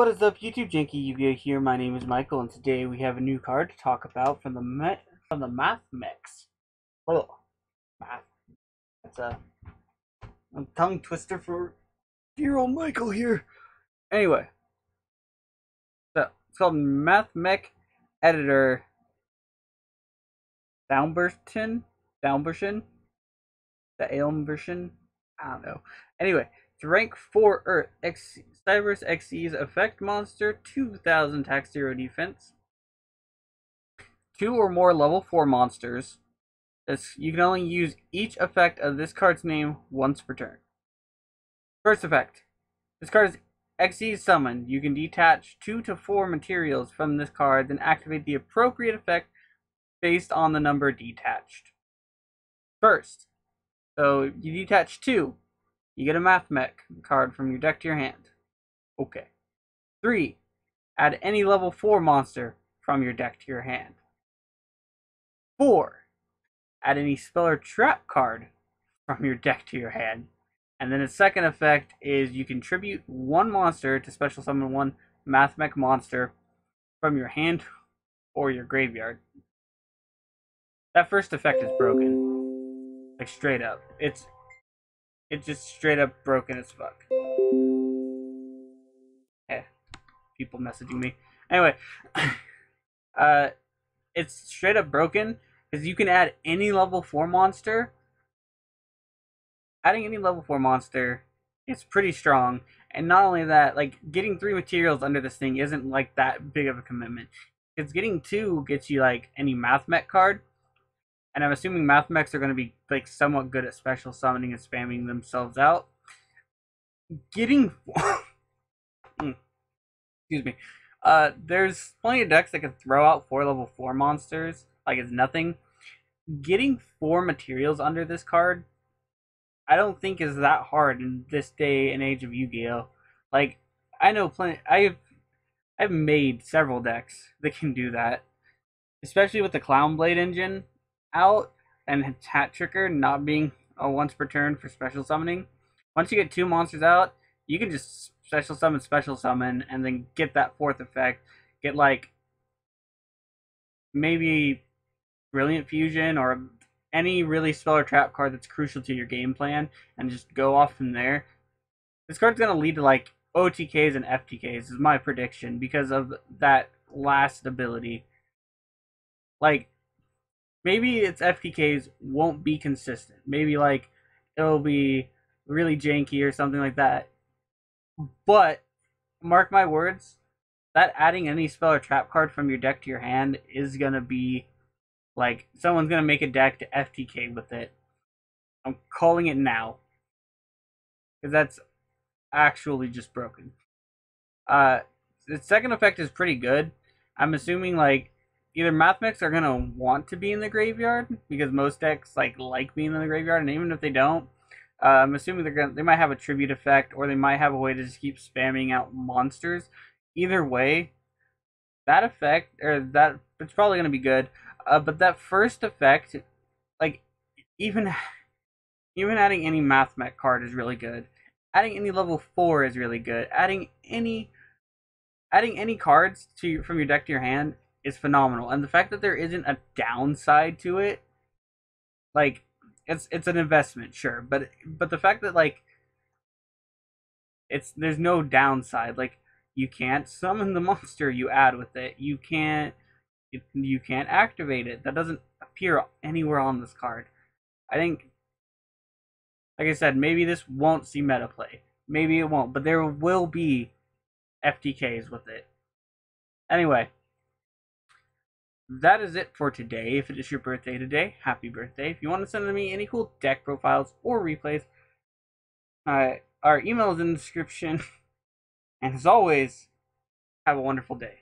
What is up, YouTube? Janky Yu-Gi-Oh here. My name is Mikhael, and today we have a new card to talk about from the from the Math Mix. Oh, math. That's a, a tongue twister for dear old Mikhael here. Anyway, so it's called Mathmech Editor Downburton, Downburton, the Ailm version. I don't know. Anyway, rank 4 Earth. X Cyberse Xyz effect monster, 2000 attack 0 defense. Two or more level 4 monsters. This, you can only use each effect of this card's name once per turn. First effect. This card is XE summoned. You can detach 2 to 4 materials from this card, then activate the appropriate effect based on the number detached. First, so you detach 2. You get a Mathmech card from your deck to your hand. Okay. 3. Add any level 4 monster from your deck to your hand. 4. Add any spell or trap card from your deck to your hand. And then the second effect is you contribute one monster to special summon one Mathmech monster from your hand or your graveyard. That first effect is broken. Like straight up. It's it's just straight up broken as fuck. Eh. People messaging me. Anyway. uh it's straight up broken because you can add any level 4 monster. Adding any level 4 monster is pretty strong. And not only that, like getting three materials under this thing isn't like that big of a commitment. Because getting two gets you like any Mathmech card. And I'm assuming Mathmechs are going to be like somewhat good at special summoning and spamming themselves out. Getting mm. excuse me. Uh, there's plenty of decks that can throw out four level four monsters like it's nothing. Getting four materials under this card, I don't think is that hard in this day and age of Yu-Gi-Oh. Like I know plenty. I've I've made several decks that can do that, especially with the Clown Blade engine out and Hat Tricker not being a once per turn for special summoning. Once you get two monsters out, you can just special summon, special summon, and then get that fourth effect. Get like maybe Brilliant Fusion or any really spell or trap card that's crucial to your game plan, and just go off from there. This card's gonna lead to like OTKs and FTKs is my prediction because of that last ability. Like maybe its FTKs won't be consistent. Maybe like it'll be really janky or something like that. But mark my words, that adding any spell or trap card from your deck to your hand is gonna be like someone's gonna make a deck to FTK with it. I'm calling it now. Because that's actually just broken. Uh the second effect is pretty good. I'm assuming like either Mathmechs are gonna want to be in the graveyard because most decks like like being in the graveyard, and even if they don't, uh, I'm assuming they're gonna they might have a tribute effect or they might have a way to just keep spamming out monsters. Either way, that effect or that it's probably gonna be good. Uh, but that first effect, like even even adding any Mathmech card is really good. Adding any level four is really good. Adding any adding any cards to from your deck to your hand is phenomenal. And the fact that there isn't a downside to it, like it's it's an investment, sure, but but the fact that like it's there's no downside. Like you can't summon the monster you add with it. You can't you, you can't activate it. That doesn't appear anywhere on this card. I think like I said, maybe this won't see meta play. Maybe it won't, but there will be FTKs with it. Anyway, that is it for today. If it is your birthday today, happy birthday. If you want to send me any cool deck profiles or replays, uh, our email is in the description. And as always, have a wonderful day.